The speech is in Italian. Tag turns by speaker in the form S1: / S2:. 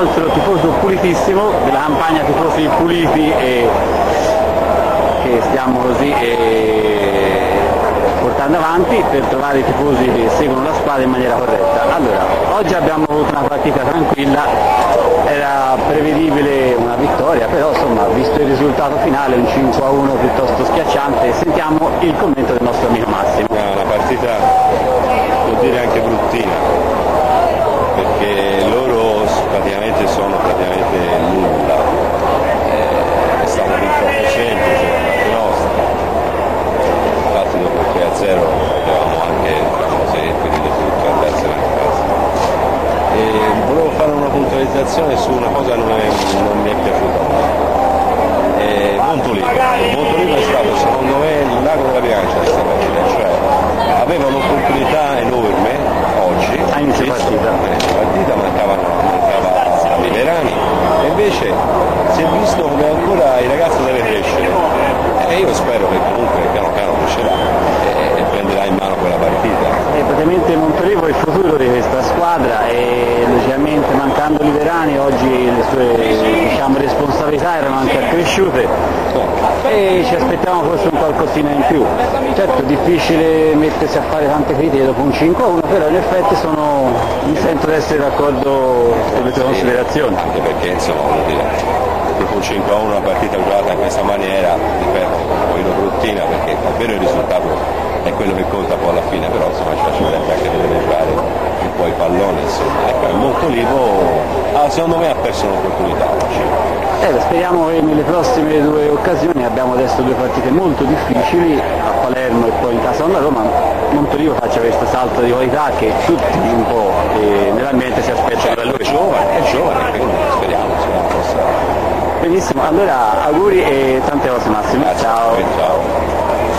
S1: altro tifoso pulitissimo della campagna tifosi puliti e che stiamo così eh, portando avanti per trovare i tifosi che seguono la squadra in maniera corretta. Allora, oggi abbiamo avuto una partita tranquilla, era prevedibile una vittoria, però insomma, visto il risultato finale, un 5 a 1 piuttosto schiacciante, sentiamo il commento del nostro amico Massimo.
S2: È una partita, devo dire anche bruttina, perché loro praticamente sono praticamente nulla. Eh, È stato fin troppo semplice da parte nostra. Infatti dopo il 3 a 0 avevamo anche diciamo, se finito tutto e andarsene a casa. E volevo fare una puntualizzazione su una cosa che non, è- non mi è piaciuta. Eh, Montolivo. Montolivo è stato secondo me il lago della bilancia di questa partita, cioè aveva un'opportunità enorme oggi,
S1: A inizio partita.
S2: inizio partita mancavano, mancava Minerani e invece si è visto come ancora i ragazzi deve crescere e io spero che comunque piano piano crescerà e, e prenderà in mano quella partita.
S1: E praticamente Montolivo è il futuro di questa squadra e logicamente mancando Liverani oggi le sue diciamo, responsabilità erano anche accresciute e ci aspettavamo forse un qualcosina in più. Certo è difficile mettersi a fare tante critiche dopo un 5 a 1, però in effetti sono, mi sento di essere d'accordo con le tue considerazioni.
S2: anche perché insomma voglio dire, dopo un 5 a 1 una partita giocata in questa maniera, ripeto, un pochino bruttina perché è vero il risultato è quello che conta poi alla fine, però insomma ci faccio vedere anche vedere giocare un po' i palloni, insomma, ecco, il Montolivo ah, secondo me ha perso un'opportunità oggi.
S1: Eh, speriamo che nelle prossime due occasioni abbiamo adesso due partite molto difficili a Palermo e poi in casa con la Roma. Montolivo faccia questo salto di qualità che tutti un po' nell'ambiente si aspettano da
S2: Lui
S1: lui.
S2: è giovane, è giovane, quindi speriamo, speriamo possa.
S1: Benissimo, allora auguri e tante cose Massimo.
S2: Grazie,
S1: Ciao.
S2: ciao.